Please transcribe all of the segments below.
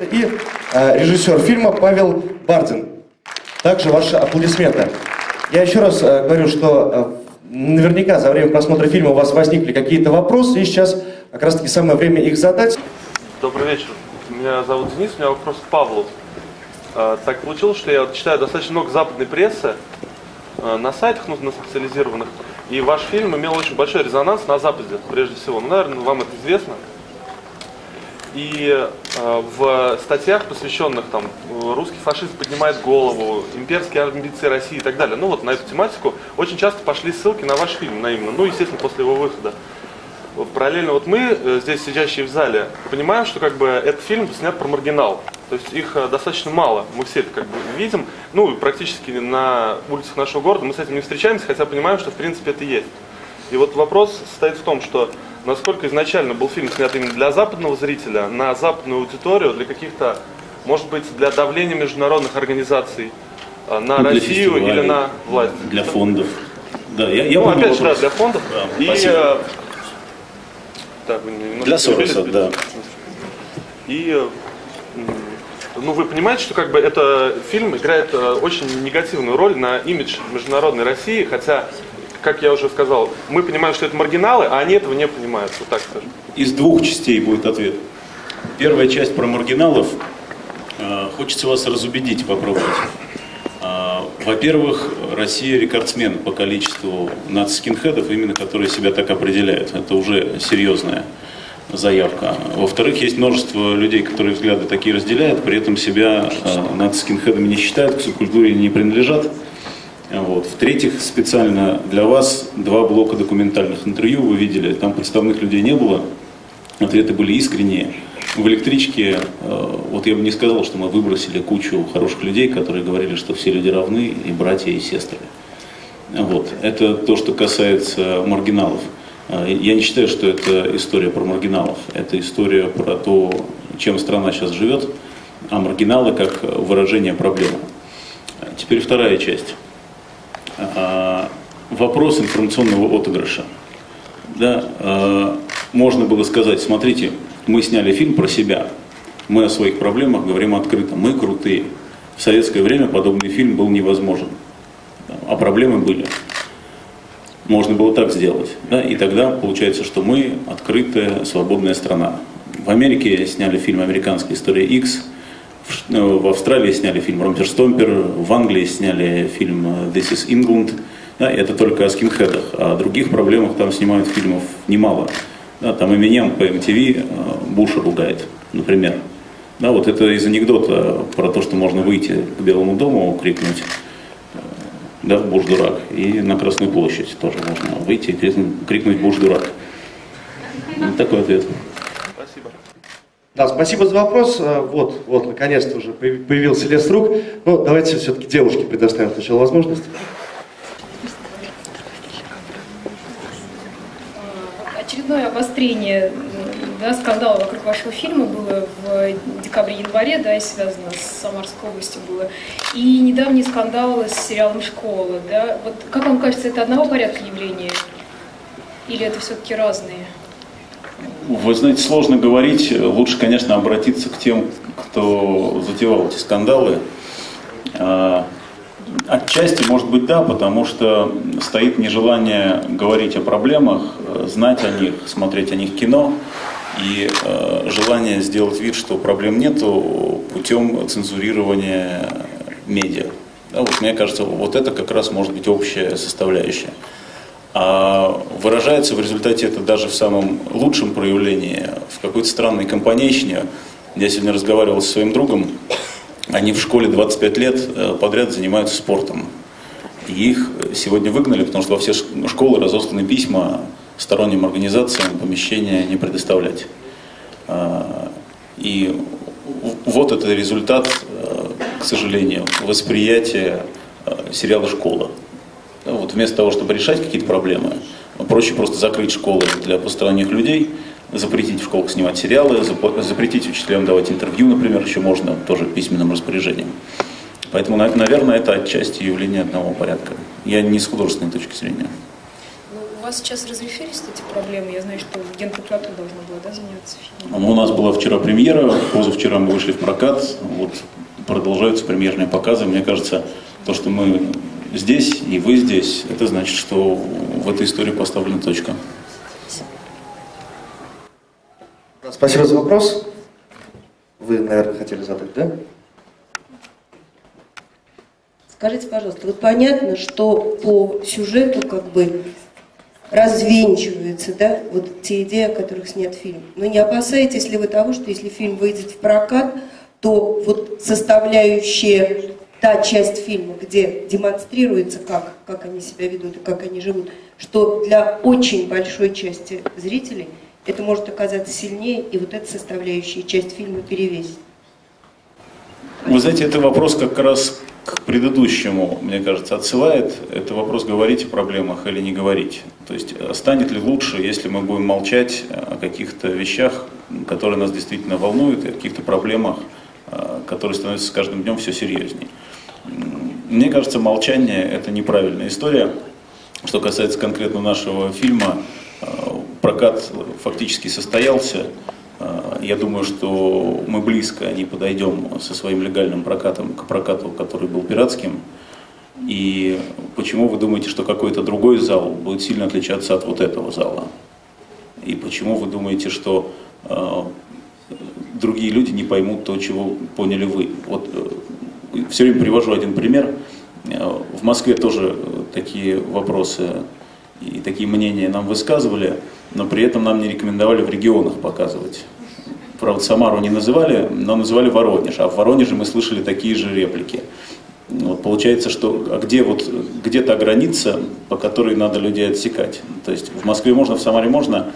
И э, режиссер фильма Павел Бардин. Также ваши аплодисменты. Я еще раз э, говорю, что э, наверняка за время просмотра фильма у вас возникли какие-то вопросы, и сейчас как раз таки самое время их задать. Добрый вечер. Меня зовут Денис, у меня вопрос к Павлу. Так получилось, что я читаю достаточно много западной прессы на сайтах, ну, на специализированных, и ваш фильм имел очень большой резонанс на Западе, прежде всего. Ну, наверное, вам это известно. И э, в статьях, посвященных там русский фашизм поднимает голову, имперские амбиции России и так далее, ну вот на эту тематику очень часто пошли ссылки на ваш фильм, на именно, ну естественно после его выхода. Параллельно вот мы, э, здесь сидящие в зале, понимаем, что как бы этот фильм снят про маргинал. То есть их э, достаточно мало, мы все это как бы видим, ну и практически на улицах нашего города мы с этим не встречаемся, хотя понимаем, что в принципе это есть. И вот вопрос состоит в том, что насколько изначально был фильм снят именно для западного зрителя, на западную аудиторию, для каких-то, может быть, для давления международных организаций э, на Ну, для Россию или на власть. Для фондов. Да, я, я Ну, опять же, да, для фондов. Да, и, спасибо. э, вы немножко Для. Сороса, да. И, э, ну, вы понимаете, что как бы это фильм играет э, очень негативную роль на имидж международной России, хотя, как я уже сказал, мы понимаем, что это маргиналы, а они этого не понимают, вот так скажем. Из двух частей будет ответ. Первая часть про маргиналов. Э, Хочется вас разубедить, попробовать. Э, Во-первых, Россия рекордсмен по количеству нацскинхедов, именно которые себя так определяют. Это уже серьезная заявка. Во-вторых, есть множество людей, которые взгляды такие разделяют, при этом себя э, нацскинхедами не считают, к субкультуре не принадлежат. Вот. В-третьих, специально для вас два блока документальных интервью вы видели. Там подставных людей не было, ответы были искренние. В электричке, э, вот я бы не сказал, что мы выбросили кучу хороших людей, которые говорили, что все люди равны, и братья, и сестры. Вот. Это то, что касается маргиналов. Э, Я не считаю, что это история про маргиналов. Это история про то, чем страна сейчас живет, а маргиналы как выражение проблемы. Теперь вторая часть. А, Вопрос информационного отыгрыша. Да, э, можно было сказать, смотрите, мы сняли фильм про себя, мы о своих проблемах говорим открыто, мы крутые. В советское время подобный фильм был невозможен, а проблемы были. Можно было так сделать. Да? И тогда получается, что мы открытая, свободная страна. В Америке сняли фильм «Американская история X», э, в Австралии сняли фильм «Ромпер Стомпер», в Англии сняли фильм «This is England». Да, это только о скинхедах. О других проблемах там снимают фильмов немало. Да, там Эминем по MTV э, Буша ругает, например. Да, вот это из анекдота про то, что можно выйти к Белому дому, крикнуть э, да, Буш дурак. И на Красную площадь тоже можно выйти и крикнуть Буш дурак. Вот такой ответ. Да, спасибо за вопрос. Э, Вот, вот, наконец-то уже появ- появился лес рук. Ну, давайте все-таки девушке предоставим сначала возможность. Очередное обострение да, скандала вокруг вашего фильма было в декабре-январе, да, и связано с Самарской областью было. И недавний скандал с сериалом «Школа». Да. Вот, как вам кажется, это одного порядка явления? Или это все-таки разные? Вы знаете, сложно говорить. Лучше, конечно, обратиться к тем, кто затевал эти скандалы. А, Отчасти, может быть, да, потому что стоит нежелание говорить о проблемах, знать о них, смотреть о них кино, и э, желание сделать вид, что проблем нету путем цензурирования медиа. Да, вот мне кажется, вот это как раз может быть общая составляющая. А выражается в результате это даже в самом лучшем проявлении, в какой-то странной компанейщине. Я сегодня разговаривал со своим другом, они в школе 25 лет э, подряд занимаются спортом. И их сегодня выгнали, потому что во все школы разосланы письма сторонним организациям помещения не предоставлять. А, И вот это результат, э, к сожалению, восприятия э, сериала «Школа». Вот вместо того, чтобы решать какие-то проблемы, проще просто закрыть школы для посторонних людей, запретить в школах снимать сериалы, зап- запретить учителям давать интервью, например, еще можно тоже письменным распоряжением. Поэтому, на- наверное, это отчасти явление одного порядка. Я не с художественной точки зрения. Ну, вас сейчас разрешились эти проблемы? Я знаю, что Генпрокуратура должна была да, заняться фильмом. Ну, у нас была вчера премьера, позавчера мы вышли в прокат, вот продолжаются премьерные показы. Мне кажется, то, что мы здесь и вы здесь, это значит, что в этой истории поставлена точка. Спасибо за вопрос. Вы, наверное, хотели задать, да? Скажите, пожалуйста, вот понятно, что по сюжету как бы развенчиваются, да, вот те идеи, о которых снят фильм. Но не опасаетесь ли вы того, что если фильм выйдет в прокат, то вот составляющая та часть фильма, где демонстрируется, как, как они себя ведут и как они живут, что для очень большой части зрителей это может оказаться сильнее, и вот эта составляющая часть фильма перевесит. Вы знаете, это вопрос как раз к предыдущему, мне кажется, отсылает. Это вопрос говорить о проблемах или не говорить. То есть э, станет ли лучше, если мы будем молчать о каких-то вещах, которые нас действительно волнуют, и о каких-то проблемах, э, которые становятся с каждым днем все серьезнее. Мне кажется, молчание – это неправильная история. Что касается конкретно нашего фильма, э, прокат фактически состоялся. Э, я думаю, что мы близко не подойдем со своим легальным прокатом к прокату, который был пиратским. И почему вы думаете, что какой-то другой зал будет сильно отличаться от вот этого зала? И почему вы думаете, что э, другие люди не поймут то, чего поняли вы? Вот э, все время привожу один пример. Э, в Москве тоже такие вопросы и такие мнения нам высказывали но при этом нам не рекомендовали в регионах показывать. Правда, Самару не называли, но называли Воронеж. А в Воронеже мы слышали такие же реплики. Вот получается, что а где, вот, где та граница, по которой надо людей отсекать? То есть в Москве можно, в Самаре можно,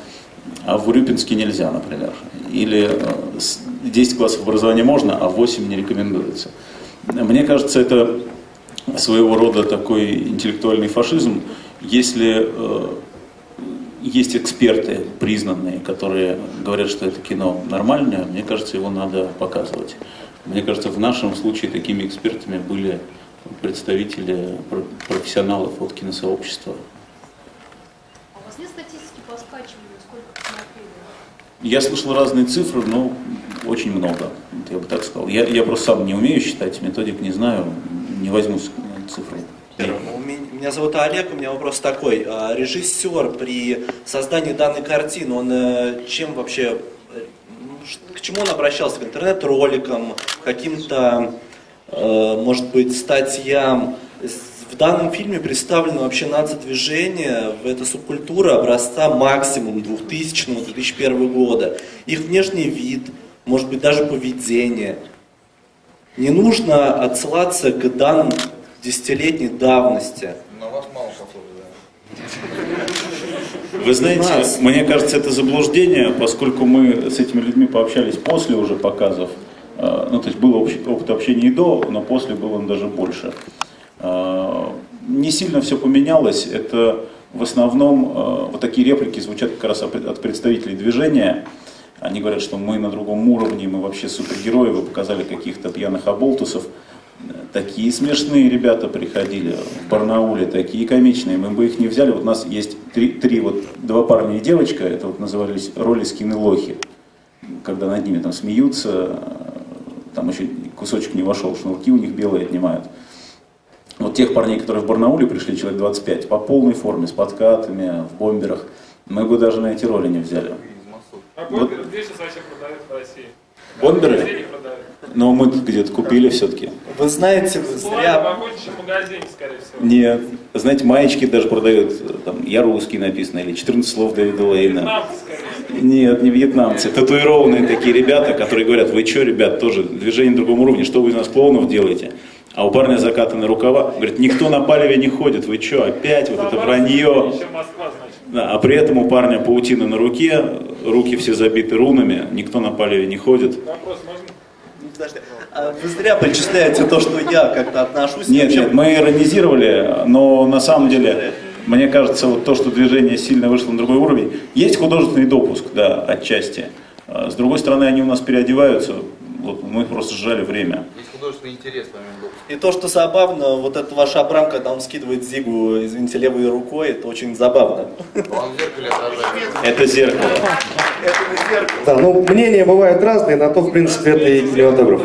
а в Урюпинске нельзя, например. Или 10 э, классов образования можно, а 8 не рекомендуется. Мне кажется, это своего рода такой интеллектуальный фашизм, если э, есть эксперты признанные, которые говорят, что это кино нормальное, мне кажется, его надо показывать. Мне кажется, в нашем случае такими экспертами были представители профессионалов от киносообщества. А у вас нет статистики по скачиванию, сколько посмотрели? Я слышал разные цифры, но очень много, я бы так сказал. Я, я просто сам не умею считать, методик не знаю, не возьму цифры. Меня зовут Олег, у меня вопрос такой. А, режиссер при создании данной картины, он э, чем вообще, э, к чему он обращался? К интернет-роликам, каким-то, э, может быть, статьям? В данном фильме представлено вообще нацидвижение, это субкультура образца максимум 2000-2001 года. Их внешний вид, может быть, даже поведение. Не нужно отсылаться к данным десятилетней давности. На вас мало похоже, да. Вы знаете, нас... мне кажется, это заблуждение, поскольку мы с этими людьми пообщались после уже показов. А, ну, то есть был опыт общения и до, но после было он даже больше. А, не сильно все поменялось. Это в основном а, вот такие реплики звучат как раз от представителей движения. Они говорят, что мы на другом уровне, мы вообще супергерои, вы показали каких-то пьяных оболтусов. Такие смешные ребята приходили в Барнауле, такие комичные. Мы бы их не взяли. Вот у нас есть три, три вот, два парня и девочка, это вот назывались роли скины лохи. Когда над ними там смеются, там еще кусочек не вошел, шнурки у них белые отнимают. Вот тех парней, которые в Барнауле пришли, человек 25, по полной форме, с подкатами, в бомберах, мы бы даже на эти роли не взяли. А бомберы вот. где сейчас вообще продают в России? Бомберы? Но мы где-то купили все-таки. Вы знаете, вы зря... В охотничьем магазине, скорее всего. Нет. Знаете, маечки даже продают, там, я русский написано, или 14 слов Дэвида Лейна. Нет, не вьетнамцы. Татуированные такие ребята, которые говорят, вы что, ребят, тоже движение на другом уровне, что вы из нас клоунов делаете? А у парня закатаны рукава. Говорит, никто на палеве не ходит, вы что, опять вот это вранье. Да, а при этом у парня паутина на руке, руки все забиты рунами, никто на палеве не ходит. Вопрос можно? подожди. А вы зря причисляете то, что я как-то отношусь. Нет, нет, мы иронизировали, но на самом деле, мне кажется, вот то, что движение сильно вышло на другой уровень, есть художественный допуск, да, отчасти. А с другой стороны, они у нас переодеваются, вот мы просто сжали время. Есть художественный интерес. И то, что забавно, вот этот ваш Абрам, когда он скидывает Зигу, извините, левой рукой, это очень забавно. Он в зеркале отражается. Это зеркало. Это не зеркало. Да, ну мнения бывают разные, на то, в принципе, это и кинематограф.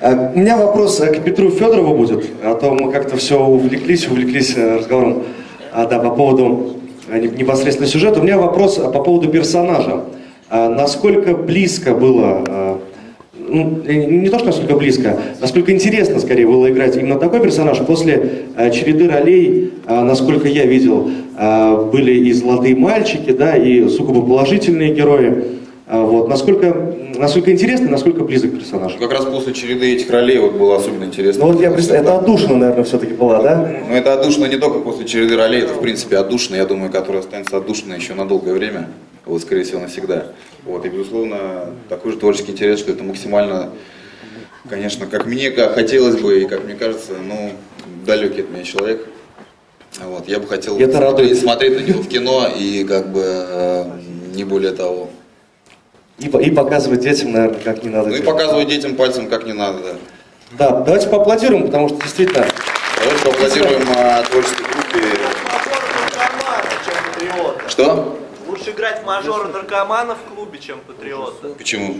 А, У меня вопрос э, к Петру Федорову будет, а то мы как-то все увлеклись, увлеклись э, разговором а, да, по поводу не- непосредственно сюжета. У меня вопрос а, по поводу персонажа. А, Насколько близко было, ну, э, не то, что насколько близко, насколько интересно, скорее, было играть именно такой персонаж. После э, череды ролей, э, насколько я видел, э, были и золотые мальчики, да, и сугубо положительные герои. А, Вот. Насколько, насколько интересно, насколько близок персонаж. Как раз после череды этих ролей вот было особенно интересно. Ну вот я представляю, это отдушина, наверное, все-таки была, да? Ну это отдушно не только после череды ролей, это в принципе отдушно, я думаю, которая останется отдушной еще на долгое время, вот скорее всего навсегда. Вот, и безусловно такой же творческий интерес, что это максимально, конечно, как мне как хотелось бы и как мне кажется, ну, далекий от меня человек. Вот, я бы хотел Это радует. смотреть на него в кино и как бы э, не более того. И, и показывать детям, наверное, как не надо Ну и делать. показывать детям пальцем как не надо, да. Да, давайте поаплодируем, потому что действительно... Давайте поаплодируем творческой группе. Что? Лучше играть мажора наркомана в клубе, чем патриота. Почему?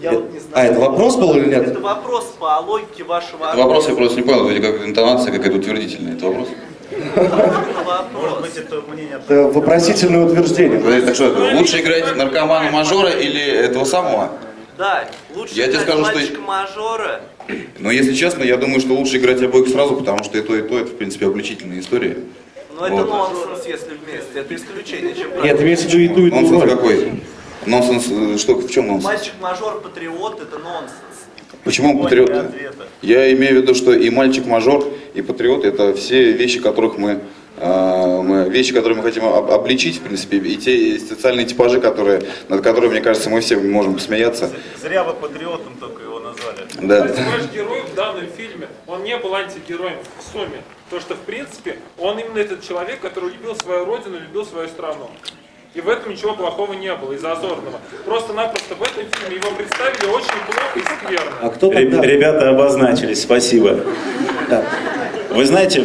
Я вот не знаю. А, это вопрос был или нет? Это вопрос по логике вашего Это вопрос я просто не понял, это как интонация какая-то утвердительная. Это вопрос? вопрос. Это вопросительное утверждение. Так что это? Лучше играть наркомана мажора или этого самого? Да, лучше Я тебе скажу, что- мажора. Но если честно, я думаю, что лучше играть обоих сразу, потому что и то, и то, это в принципе обличительная история. Но это Вот. нонсенс, если вместе. Это исключение, чем Нет, имеется в виду и ту, и ту Нонсенс какой? Нонсенс, э, что, в чем нонсенс? Мальчик-мажор, патриот, это нонсенс. Почему он патриот? Я имею в виду, что и мальчик-мажор, и патриот это все вещи, которых мы, э, мы- вещи, которые мы хотим об- обличить, в принципе, и те социальные типажи, которые, над которыми, мне кажется, мы все можем посмеяться. Зря вы патриотом только его назвали. Да. Кстати, ваш герой в данном фильме, он не был антигероем в сумме. То, что, в принципе, он именно этот человек, который любил свою родину, любил свою страну. И в этом ничего плохого не было и зазорного. Просто-напросто в этом фильме его представили очень плохо и скверно. А кто Ре- тогда? Ребята обозначились, спасибо. Да. Вы знаете,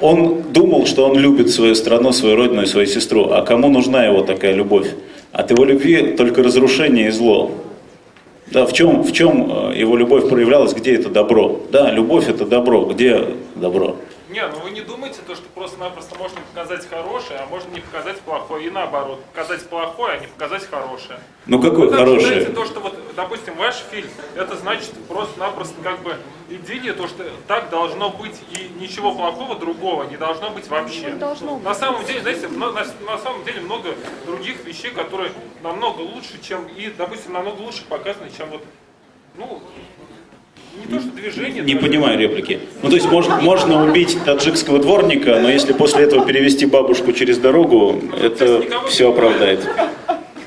он думал, что он любит свою страну, свою родину и свою сестру. А кому нужна его такая любовь? От его любви только разрушение и зло. Да, в чем, в чем э, его любовь проявлялась, где это добро? Да, любовь это добро, где добро? Не, ну вы не думайте, то, что просто-напросто можно показать хорошее, а можно не показать плохое. И наоборот, показать плохое, а не показать хорошее. Ну какое Вы хорошее? считаете то, что вот, допустим, ваш фильм, это значит просто-напросто как бы идиллия, то, что так должно быть, и ничего плохого другого не должно быть вообще. На самом деле, знаете, на, на- на самом деле много других вещей, которые намного лучше, чем, и, допустим, намного лучше показаны, чем вот, ну, не то, что движение. Не даже. понимаю реплики. Ну, то есть можно, можно убить таджикского дворника, но если после этого перевести бабушку через дорогу, это все оправдает.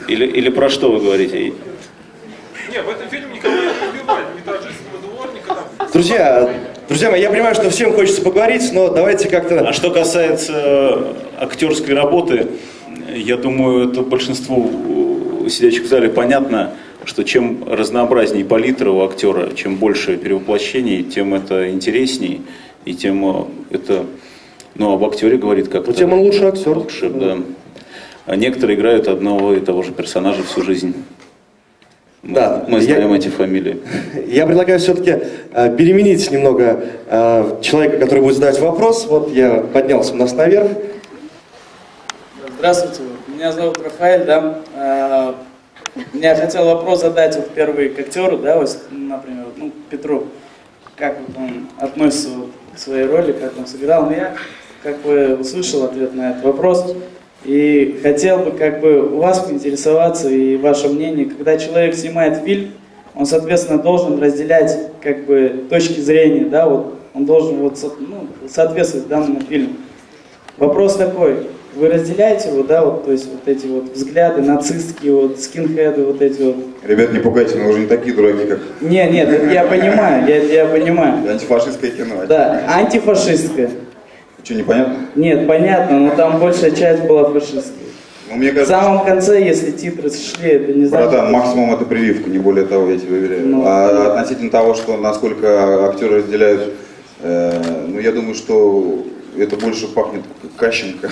Или, или про что вы говорите? Не, в этом фильме никого не убивали, ни таджикского дворника там. Друзья, друзья мои, я понимаю, что всем хочется поговорить, но давайте как-то... А что касается актерской работы, я думаю, это большинству сидящих в зале понятно, что чем разнообразнее палитра у актера, чем больше перевоплощений, тем это интересней, и тем э, это, ну, об актере говорит как-то. Ну, тем он лучший актер. Лучше, да. А некоторые играют одного и того же персонажа всю жизнь. Мы- Да, мы я- знаем эти фамилии. Я предлагаю все-таки э, переменить немного э, человека, который будет задавать вопрос. Вот я поднялся у нас наверх. Здравствуйте, меня зовут Рафаэль, да. Я хотел вопрос задать вот первый к актеру, да, вот, например, ну, Петру. Как вот он относится вот к своей роли, как он сыграл. Но я как бы услышал ответ на этот вопрос. И хотел бы как бы у вас поинтересоваться и ваше мнение, когда человек снимает фильм, он, соответственно, должен разделять как бы точки зрения, да, вот он должен вот ну, соответствовать данному фильму. Вопрос такой, вы разделяете его, да, вот, то есть вот эти вот взгляды нацистские, вот скинхеды, вот эти вот. Ребят, не пугайте, мы уже не такие дураки, как Не, нет, я понимаю, я, я понимаю. антифашистское кино. Да, антифашистское. Что, непонятно? Нет, понятно, но там большая часть была фашистской. Ну, мне В кажется, самом конце, если титры шли, это не значит... братан, максимум это прививка, не более того, я тебе уверяю. Ну. А относительно того, что насколько актеры разделяют, э, ну, я думаю, что это больше пахнет Кащенко.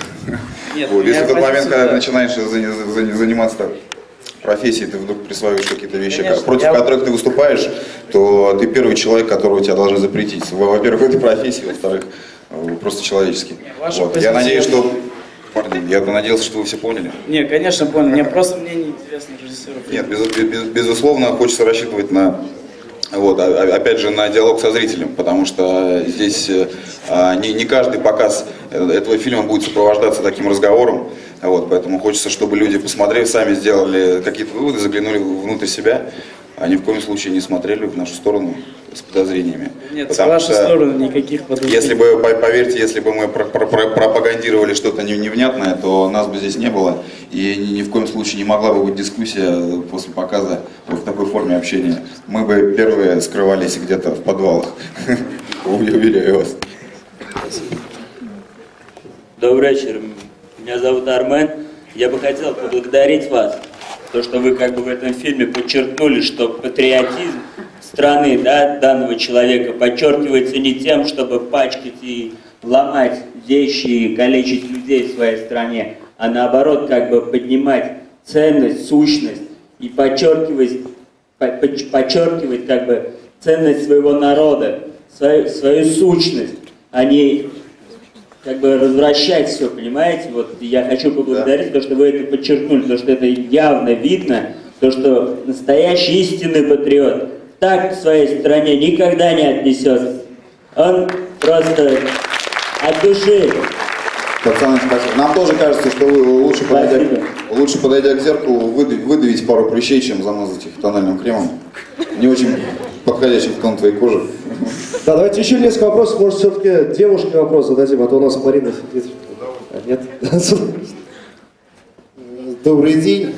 Нет, Вот, Если в тот момент, когда да. начинаешь за- за- заниматься профессией, ты вдруг присваиваешь какие-то вещи, Конечно, против я- которых ты выступаешь, то ты первый человек, которого тебя должны запретить. Во- Во-первых, этой профессии, во-вторых, э, просто человечески. ваша Вот. Я надеюсь, что... Парни, я надеялся, что вы все поняли. Не, конечно, понял. Мне просто мне не интересно режиссеру. Нет, без- без- безусловно, хочется рассчитывать на, вот, а- а- опять же, на диалог со зрителем, потому что здесь э, а, не, не каждый показ этого фильма будет сопровождаться таким разговором, вот, поэтому хочется, чтобы люди, посмотрев, сами сделали какие-то выводы, заглянули внутрь себя, а ни в коем случае не смотрели в нашу сторону с подозрениями. Нет, Потому с вашей что- стороны никаких подозрений. если бы, по- поверьте, если бы мы про- про- про- пропагандировали что-то не- невнятное, то нас бы здесь не было, и ни, ни в коем случае не могла бы быть дискуссия после показа в такой форме общения. Мы бы первые скрывались где-то в подвалах. Уверяю вас. Добрый вечер. Меня зовут Армен. Я бы хотел поблагодарить вас, то, что вы как бы в этом фильме подчеркнули, что патриотизм страны, да, данного человека подчеркивается не тем, чтобы пачкать и ломать вещи и калечить людей в своей стране, а наоборот, как бы поднимать ценность, сущность и подчеркивать, подчеркивать как бы ценность своего народа, свою, свою сущность, а не как бы развращать все, понимаете? Вот я хочу поблагодарить то, что вы это подчеркнули, то, что это явно видно, то, что настоящий истинный патриот так к своей стране никогда не отнесется. Он просто от души. Пацаны, спасибо. Нам тоже кажется, что вы лучше подойдя, лучше подойдя к зеркалу, выдавить, выдавить пару прыщей, чем замазать их тональным кремом. Не очень подходящим к тону твоей кожи. Да, давайте еще несколько вопросов. Может, все-таки девушке вопрос зададим, а то у нас Марина сидит. А, нет? Добрый день.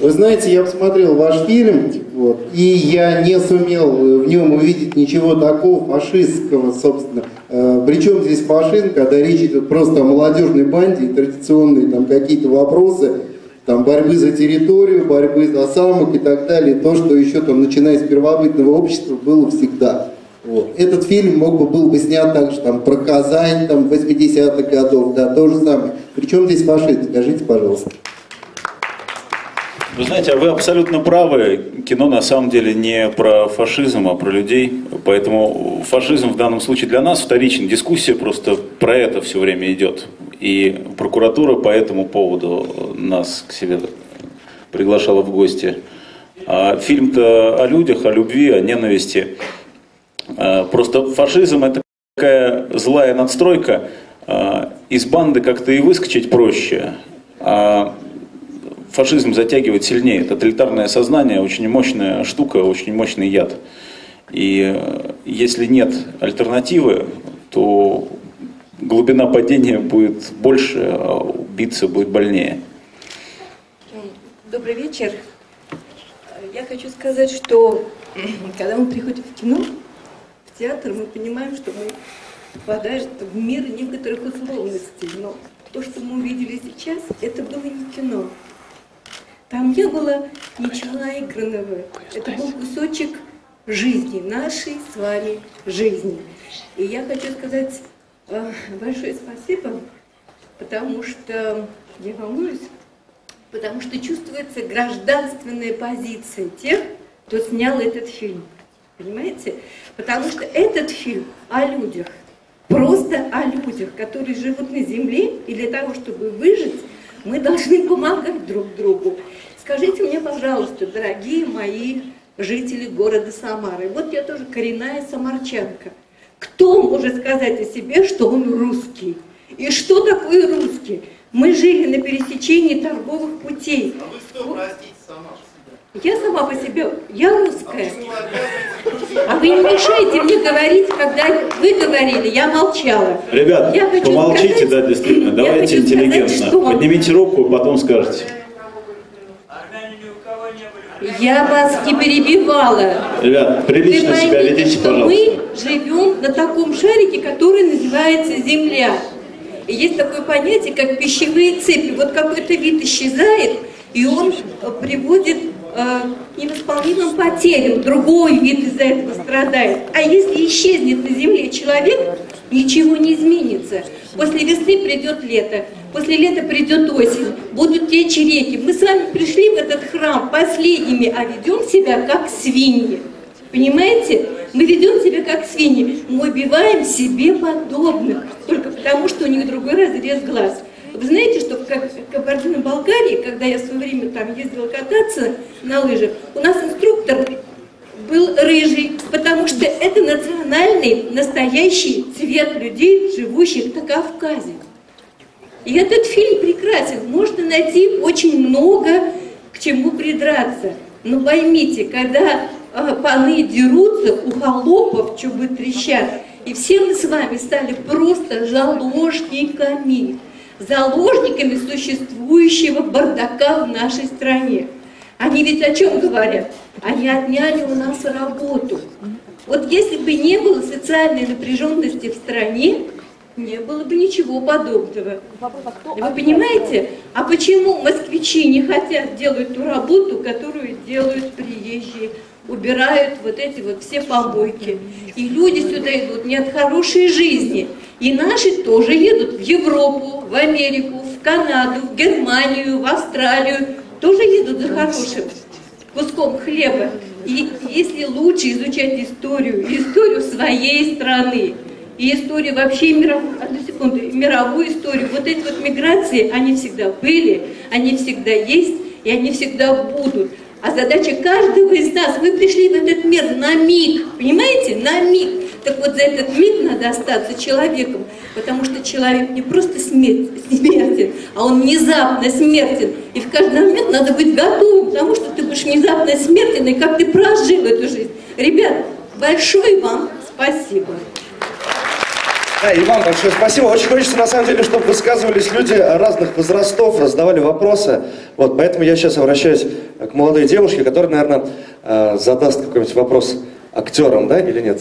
Вы знаете, я посмотрел ваш фильм, вот, и я не сумел э, в нем увидеть ничего такого фашистского, собственно. Э, Причем здесь фашизм, когда речь идет просто о молодежной банде и традиционные там какие-то вопросы, там борьбы за территорию, борьбы за самок и так далее, то, что еще там, начиная с первобытного общества, было всегда. Вот. Этот фильм мог бы был бы снят также там про Казань там 80-х годов, да, то же самое. Причем здесь фашизм, скажите, пожалуйста. Вы знаете, а вы абсолютно правы. Кино на самом деле не про фашизм, а про людей. Поэтому фашизм в данном случае для нас вторичен. Дискуссия просто про это все время идет. И прокуратура по этому поводу нас к себе приглашала в гости. А фильм-то о людях, о любви, о ненависти. А, Просто фашизм это такая злая надстройка. А, Из банды как-то и выскочить проще. А фашизм затягивает сильнее. Тоталитарное сознание очень мощная штука, очень мощный яд. И э, если нет альтернативы, то глубина падения будет больше, а убиться будет больнее. Добрый вечер. Я хочу сказать, что когда мы приходим в кино, в театр, мы понимаем, что мы попадаем в мир некоторых условностей. Но то, что мы увидели сейчас, это было не кино. Там не было ничего наигранного. Это был кусочек жизни, нашей с вами жизни. И я хочу сказать э, большое спасибо, потому что я волнуюсь, потому что чувствуется гражданственная позиция тех, кто снял этот фильм. Понимаете? Потому что этот фильм о людях, просто о людях, которые живут на земле, и для того, чтобы выжить, мы должны помогать друг другу. Скажите мне, пожалуйста, дорогие мои жители города Самары, вот я тоже коренная самарчанка. Кто может сказать о себе, что он русский? И что такое русский? Мы жили на пересечении торговых путей. А вы что, простите, сама Я сама по себе, я русская. А вы не мешаете мне говорить, когда вы говорили, я молчала. Ребят, Я хочу помолчите, сказать- да, действительно. Давайте хочу сказать, интеллигентно. что- Поднимите руку, потом скажете. Я вас не перебивала. Ребят, прилично Вы себя ведите, что пожалуйста. мы живем на таком шарике, который называется Земля. И есть такое понятие, как пищевые цепи. Вот какой-то вид исчезает, и он приводит э, невосполнимым потерям. Другой вид из-за этого страдает. А если исчезнет на Земле человек, ничего не изменится. После весны придет лето, после лета придет осень, будут течь реки. Мы с вами пришли в этот храм последними, а ведем себя как свиньи. Понимаете? Мы ведем себя как свиньи. Мы убиваем себе подобных, только потому, что у них другой разрез глаз. Вы знаете, что в Кабардино-Балкарии, когда я в свое время там ездила кататься на лыжах, у нас инструктор был рыжий, потому что это национальный, настоящий цвет людей, живущих на Кавказе. И этот фильм прекрасен. Можно найти очень много к чему придраться. Но поймите, когда э, паны дерутся, у холопов чубы трещат, и все мы с вами стали просто заложниками, заложниками существующего бардака в нашей стране. Они ведь о чем говорят? Они отняли у нас работу. Вот если бы не было социальной напряженности в стране, не было бы ничего подобного. Вы понимаете? А почему москвичи не хотят делать ту работу, которую делают приезжие? Убирают вот эти вот все помойки. И люди сюда идут не от хорошей жизни. И наши тоже едут в Европу, в Америку, в Канаду, в Германию, в Австралию. Тоже едут за хорошим куском хлеба. И если лучше изучать историю, историю своей страны, и историю вообще мировую, одну секунду, мировую историю, вот эти вот миграции, они всегда были, они всегда есть, и они всегда будут. А задача каждого из нас, мы пришли в этот мир на миг, понимаете, на миг. Так вот за этот миг надо остаться человеком, потому что человек не просто смертен, а он внезапно смертен. И в каждый момент надо быть готовым, потому что ты будешь внезапно смертен, и как ты прожил эту жизнь. Ребят, большое вам спасибо. Да, и вам большое спасибо. Очень хочется, на самом деле, чтобы высказывались люди разных возрастов, задавали вопросы. Вот, поэтому я сейчас обращаюсь к молодой девушке, которая, наверное, э, задаст какой-нибудь вопрос актерам, да, или нет?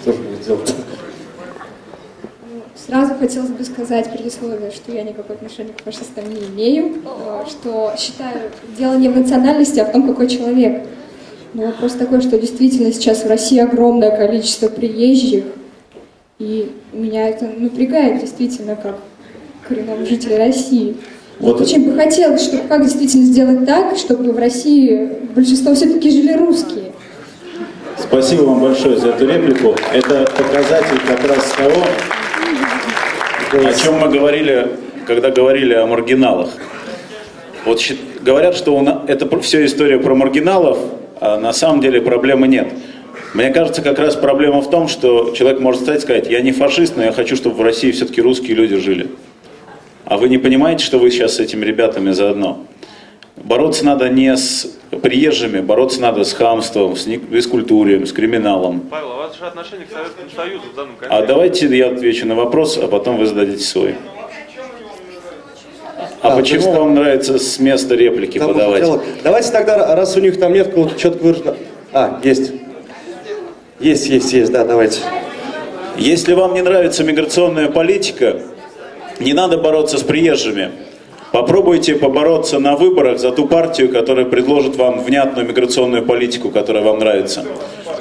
Что же будет делать? Сразу хотелось бы сказать предисловие, что я никакого отношения к фашистам не имею, э, что считаю дело не в национальности, а в том, какой человек. Но вопрос такой, что действительно сейчас в России огромное количество приезжих, и меня это напрягает действительно как коренного жителя России. Вот. Очень бы хотелось, чтобы как действительно сделать так, чтобы в России большинство все-таки жили русские. Спасибо вам большое за эту реплику. Это показатель как раз того, о чем мы говорили, когда говорили о маргиналах. Вот говорят, что это все история про маргиналов, а на самом деле проблемы нет. Мне кажется, как раз проблема в том, что человек может стать и сказать, я не фашист, но я хочу, чтобы в России все-таки русские люди жили. А вы не понимаете, что вы сейчас с этими ребятами заодно? Бороться надо не с приезжими, бороться надо с хамством, с бескультурием, с криминалом. Павел, а у вас же отношение к Советскому Союзу в данном контексте? А давайте я отвечу на вопрос, а потом вы зададите свой. А, а почему вам нравится с места реплики подавать? Давайте тогда, раз у них там нет какого-то четко выраженного... А, есть. Есть, есть, есть, да, давайте. Если вам не нравится миграционная политика, не надо бороться с приезжими. Попробуйте побороться на выборах за ту партию, которая предложит вам внятную миграционную политику, которая вам нравится.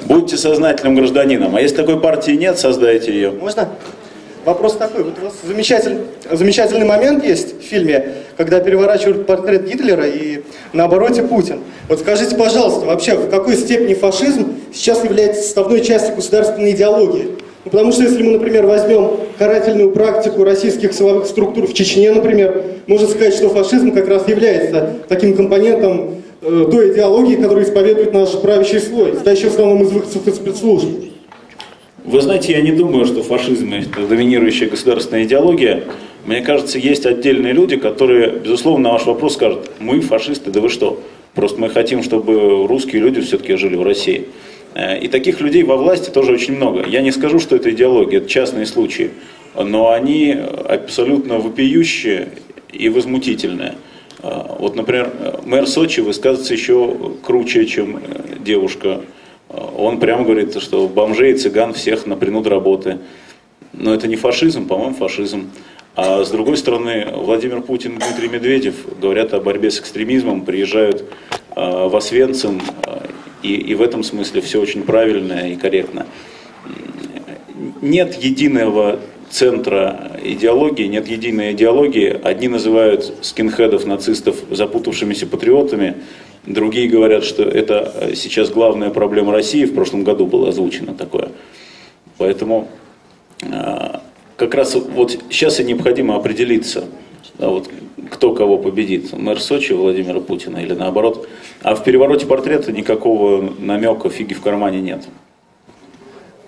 Будьте сознательным гражданином. А если такой партии нет, создайте ее. Можно? Вопрос такой. Вот у вас замечательный, замечательный момент есть в фильме, когда переворачивают портрет Гитлера и на обороте Путин. Вот скажите, пожалуйста, вообще в какой степени фашизм сейчас является составной частью государственной идеологии? Ну, потому что если мы, например, возьмем карательную практику российских силовых структур в Чечне, например, можно сказать, что фашизм как раз является таким компонентом э, той идеологии, которую исповедует наш правящий слой, стоящий в основном из выходцев из спецслужб. Вы знаете, я не думаю, что фашизм – это доминирующая государственная идеология. Мне кажется, есть отдельные люди, которые, безусловно, на ваш вопрос скажут, мы фашисты, да вы что? Просто мы хотим, чтобы русские люди все-таки жили в России. Э, и таких людей во власти тоже очень много. Я не скажу, что это идеология, это частные случаи. Но они абсолютно вопиющие и возмутительные. Э, вот, например, мэр Сочи высказывается еще круче, чем э, девушка он прямо говорит, что бомжей и цыган всех напрянут работы. Но это не фашизм, по-моему, фашизм. А с другой стороны, Владимир Путин и Дмитрий Медведев говорят о борьбе с экстремизмом, приезжают э, в Освенцим, э, и, и в этом смысле все очень правильно и корректно. Нет единого центра идеологии, нет единой идеологии. Одни называют скинхедов, нацистов запутавшимися патриотами, другие говорят, что это сейчас главная проблема России, в прошлом году было озвучено такое. Поэтому э, как раз вот сейчас и необходимо определиться, да, вот, кто кого победит, мэр Сочи Владимира Путина или наоборот. А в перевороте портрета никакого намека фиги в кармане нет.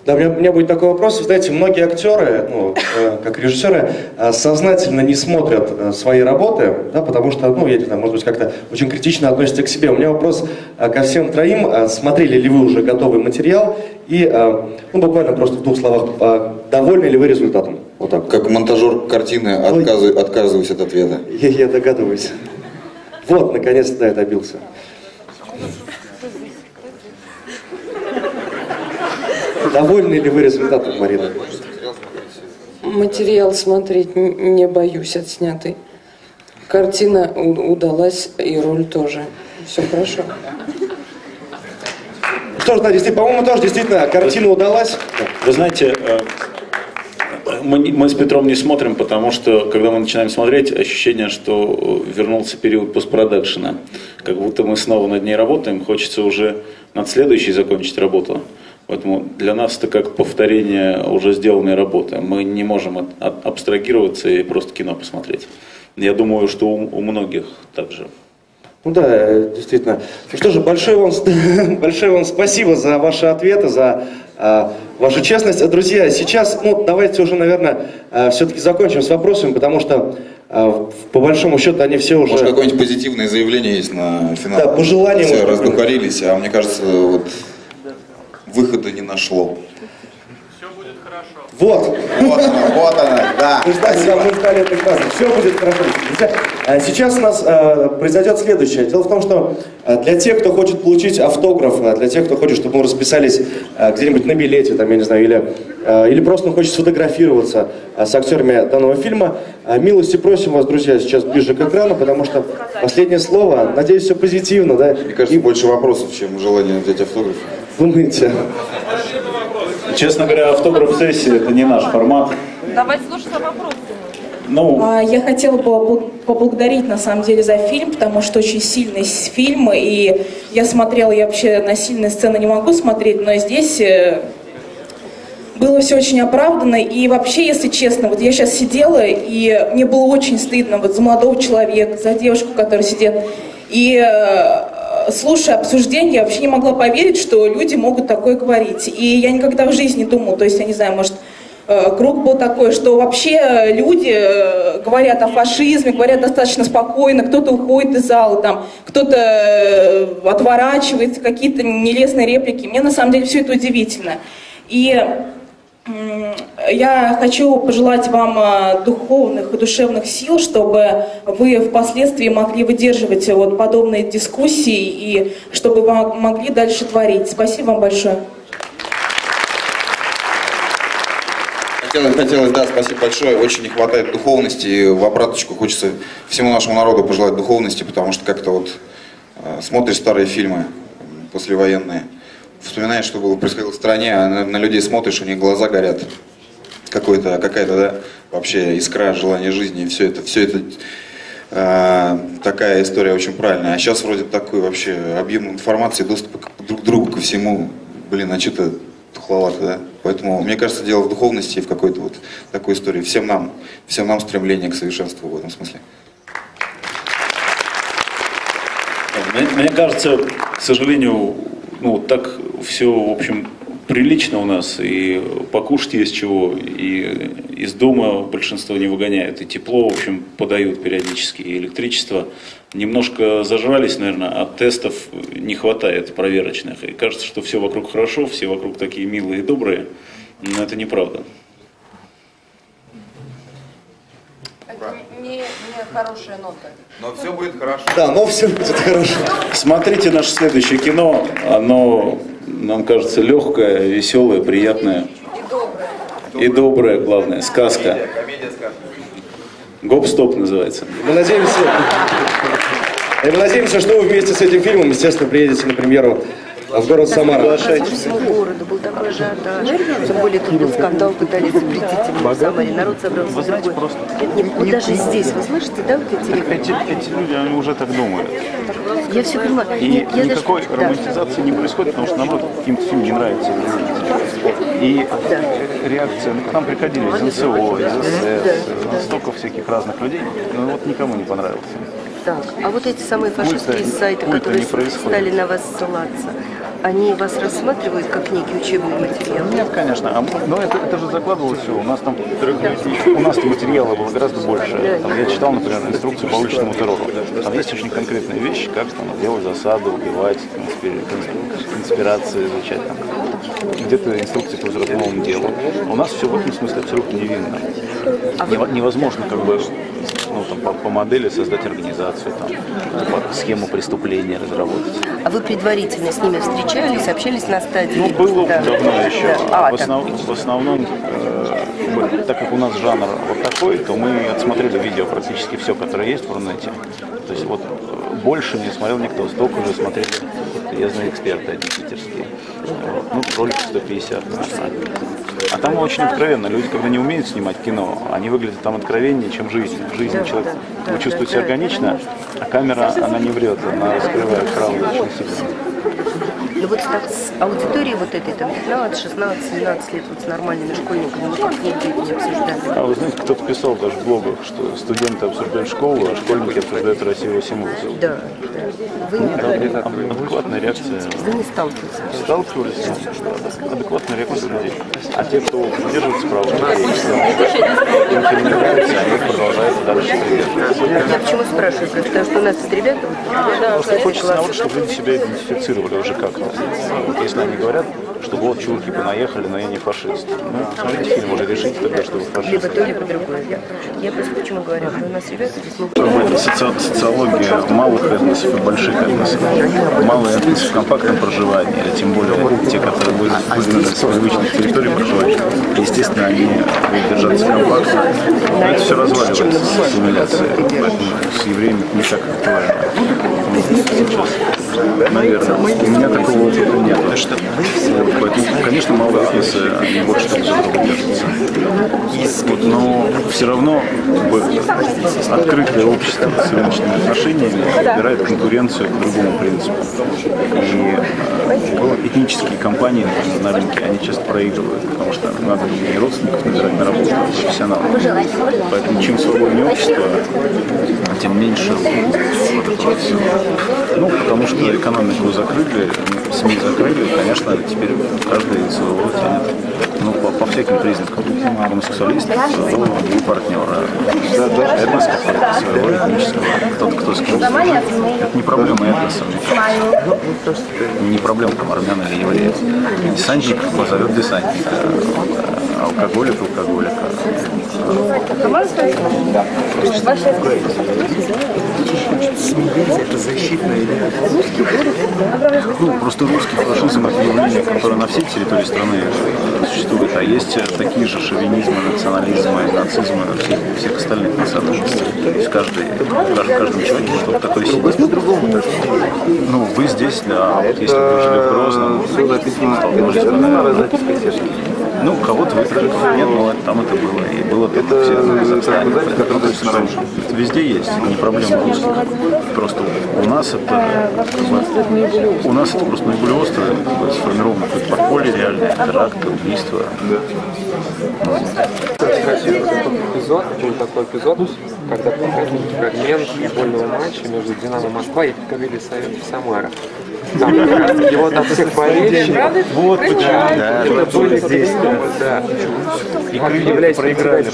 Да, у меня, у меня будет такой вопрос. Вы знаете, многие актеры, ну, э, как режиссеры, э, сознательно не смотрят э, свои работы, да, потому что, ну, я не знаю, может быть, как-то очень критично относятся к себе. У меня вопрос э, ко всем троим. Э, смотрели ли вы уже готовый материал? И, э, ну, буквально просто в двух словах, э, довольны ли вы результатом? Вот так. Как монтажер картины отказы- отказываюсь от ответа. Я, я догадываюсь. Вот, наконец-то я добился. Довольны ли вы результатом, Марина? Материал смотреть не боюсь отснятый. Картина удалась, и роль тоже. Все хорошо. Что ж, да, действительно, по-моему, тоже действительно картина удалась. Вы знаете, э, мы, мы с Петром не смотрим, потому что, когда мы начинаем смотреть, ощущение, что э, вернулся период постпродакшена. Как будто мы снова над ней работаем, хочется уже над следующей закончить работу. Поэтому для нас это как повторение уже сделанной работы. Мы не можем от- от- абстрагироваться и просто кино посмотреть. Я думаю, что у, у многих так же. Ну да, э, действительно. Ну что же, большое вам, большое вам спасибо за ваши ответы, за э, вашу честность. Э, Друзья, сейчас, ну, давайте уже, наверное, все-таки закончим с вопросами, потому что, э, по большому счету, они все уже... Может, какое-нибудь позитивное заявление есть на финал? Да, пожелание, Все раздухарились, а мне кажется, вот выхода не нашло. Вот. Вот она, вот она, да. Мы ждали, да, мы ждали этой фразы. Все будет хорошо. Друзья, э, Сейчас у нас э, произойдет следующее. Дело в том, что э, для тех, кто хочет получить автограф, э, для тех, кто хочет, чтобы мы расписались э, где-нибудь на билете, там, я не знаю, или, э, или просто хочет сфотографироваться э, с актерами данного фильма, э, милости просим вас, друзья, сейчас ближе к экрану, потому что последнее слово, надеюсь, все позитивно, да? Мне кажется, больше вопросов, чем желание взять автограф. Думаете? Честно говоря, автограф-сессия это не наш формат. Давайте слушать вопрос. Ну, А, Я хотела поблагодарить на самом деле за фильм, потому что очень сильный фильм, и я смотрела, я вообще на сильные сцены не могу смотреть, но здесь э, было все очень оправданно, и вообще, если честно, вот я сейчас сидела, и мне было очень стыдно вот за молодого человека, за девушку, которая сидит, и э, слушая обсуждение, я вообще не могла поверить, что люди могут такое говорить, и я никогда в жизни думала, то есть, я не знаю, может, э, круг был такой, что вообще люди э, говорят о фашизме, говорят достаточно спокойно, кто-то уходит из зала, там, кто-то э, отворачивается, какие-то нелестные реплики. Мне на самом деле все это удивительно. И я хочу пожелать вам э, духовных и душевных сил, чтобы вы впоследствии могли выдерживать вот подобные дискуссии и чтобы вы могли дальше творить. Спасибо вам большое. Хотелось, хотелось, да, спасибо большое. Очень не хватает духовности. И в обраточку хочется всему нашему народу пожелать духовности, потому что как-то вот э, смотришь старые фильмы послевоенные, вспоминаешь, что было происходило в стране, а на, на людей смотришь, у них глаза горят. Какой-то, какая-то, да, вообще искра желания жизни. Все это, все это э, такая история очень правильная. А сейчас вроде такой вообще объем информации, доступ к- друг к другу, ко всему. Блин, а что-то тухловато, да? Поэтому, мне кажется, дело в духовности и в какой-то вот такой истории. Всем нам, всем нам стремление к совершенству в этом смысле. Мне, мне кажется, к сожалению, ну, вот так все, в общем, прилично у нас, и покушать есть чего, и из дома большинство не выгоняют, и тепло, в общем, подают периодически, и электричество. Немножко зажрались, наверное, а тестов не хватает проверочных, и кажется, что все вокруг хорошо, все вокруг такие милые и добрые, но это неправда. Не, не хорошая нота. Но все будет хорошо. Да, но все будет хорошо. Смотрите наше следующее кино, оно, нам кажется, легкое, веселое, приятное. И доброе. И доброе, главное, сказка. Комедия сказка. Гоп-стоп называется. Мы надеемся, и мы надеемся, что вы вместе с этим фильмом, естественно, приедете на премьеру в город Самара. По всему городу был такой ажиотаж. Тем более тут был скандал, пытались запретить в Самаре. Народ собрался Вы знаете, другой. просто... Нет, вот даже здесь, вы слышите, да, вот эти Эти, эти люди, они уже так думают. Я все понимаю. И Нет, я никакой даже... романтизации не происходит, потому что, наоборот, каким-то фильм не нравится. И реакция, ну, к нам приходили из НСО, из СС, столько всяких разных людей, но вот никому не понравился. Так, а вот эти самые фашистские Культа- сайты, культа которые стали на вас ссылаться, они вас рассматривают как некий учебный материал? Нет, конечно. А, но это, это же закладывалось все. У нас там у нас материала было гораздо больше. Там, я читал, например, инструкцию по уличному террору. Там есть очень конкретные вещи, как там, делать засаду, убивать, конспи- конспи- конспирации изучать. Там. Где-то инструкции по взрывному делу. У нас все в этом смысле абсолютно невинно. Нево- Невозможно как бы ну, там, по, по модели создать организацию, там, типа, схему преступления разработать. А вы предварительно с ними встречались, общались на стадии? Ну, было Да. давно еще. Да. А, в, основ- в основном, э, мы- так как у нас жанр вот такой, то мы отсмотрели видео практически все, которое есть в Рунете. То есть вот э, больше не смотрел никто, столько уже смотрели, я знаю, эксперты одни питерские. Ну, ролик 150, наверное. А там очень откровенно. Люди, когда не умеют снимать кино, они выглядят там откровеннее, чем жизнь. В жизни человек вы чувствуете себя органично, а камера, она не врет, она раскрывает правду очень сильно. Ну вот так с аудиторией вот этой, там 15, 16, 17 лет, вот с нормальными школьниками, вы как нигде это не обсуждали? А вы знаете, кто-то писал даже в блогах, что студенты обсуждают школу, а школьники обсуждают Россию 8 вузов. Да, да. Вы не Нет, адекватная реакция. Вы не сталкивались? Сталкивались, да, адекватная реакция людей. А те, кто придерживается права, им фильм не нравится, они продолжают дальше придерживаться. Я почему спрашиваю? Потому что у нас тут ребята, вот, Просто хочется наоборот, чтобы люди себя идентифицировали уже как-то. Вот если они говорят, что вот чурки понаехали, но я не фашист. Ну, посмотрите фильм, уже решите тогда, что вы фашист. либо то, либо другое. Я, я просто почему говорю, у нас ребята здесь могут... Это соци- социология малых этносов и больших этносов. Малые этносы в компактном проживании, или тем более те, которые вы- выгнаны с привычных территорий проживания, естественно, они будут держаться компактно. Но это все разваливается с ассимиляцией, поэтому с евреями не так актуально. Сейчас, наверное, у меня такого опыта нет. Вот, поэтому, конечно, малые этносы, они больше друг за друга держатся. Вот, но все равно как бы, открытое общество с рыночными отношениями выбирает конкуренцию по другому принципу. И э, этнические компании например, на рынке, они часто проигрывают, потому что надо не родственников набирать на работу, а профессионалов. Поэтому чем свободнее общество, тем меньше вот этого всего. Ну, потому что экономику закрыли, СМИ закрыли, конечно, теперь каждый своего тянет. Ну, по всяким признакам. Гомосексуалист своего партнера. Этнос какой-то своего этнического. Кто-то, кто с кем Это не проблема этноса. Не проблема там армян или евреев. Десантник позовет десантника. А алкоголик алкоголика. Это защитная Ну, просто русский фашизм это явление, которое на всей территории страны существует, а есть э, такие же шовинизмы, национализмы, нацизмы всех, всех остальных национальностях. То есть каждый, каждый, каждом человеке что-то такое сидит. Ну, вы здесь, да, а вот если бы вы жили в Грозном, столкнулись бы, наверное, ну, кого-то выбрали, кого нет, но там это было. И было там все Казахстане. то есть, это везде есть, это не проблема русских. Просто у нас это бы, у нас это просто наиболее бы, сформировано какое-то подполье реальное, теракты, убийства. Эпизод, был такой эпизод, когда проходил фрагмент футбольного матча между Динамо Москва и КВ Советов Самара. Его там всех болельщиков. Вот почему. Да, были здесь, да. И являясь проиграли.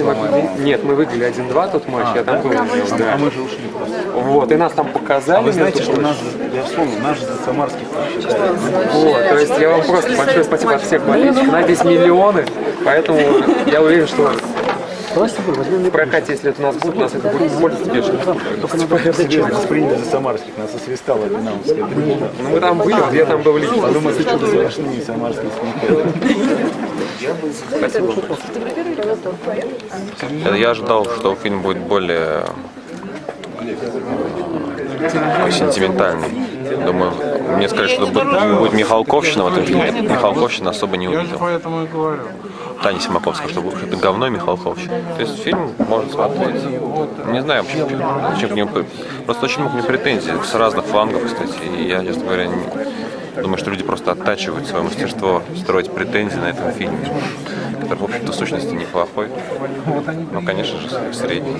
Нет, мы выиграли 1-2 тот матч, я там был. А мы же ушли просто. Вот, и нас там показали. А вы знаете, что нас, я вспомнил, наш же самарских. Вот, то есть я вам просто большое спасибо от всех болельщиков. Нас здесь миллионы, поэтому я уверен, что прокате, если это у нас будет, у нас это будет пользоваться бешено. Серьезно, нас приняли за самарских, нас освистала динамовская. Ну мы там были, я там был лично. Подумайте, что это смешные самарские смехи. Спасибо. Э, Я ожидал, что фильм будет более э, сентиментальный. Думаю, мне сказали, что будет, будет Михалковщина в этом фильме. Михалковщина особо не Я увидел. поэтому и говорю. Таня Симаковская, что это говно Михалковщина. То есть фильм можно смотреть. Не знаю вообще, зачем к нему... Просто очень много претензий с разных флангов, кстати. И я, честно говоря, не- думаю, что люди просто оттачивают свое мастерство строить претензии на этом фильме, который, в общем-то, в сущности неплохой. Они Ну, конечно же, средний.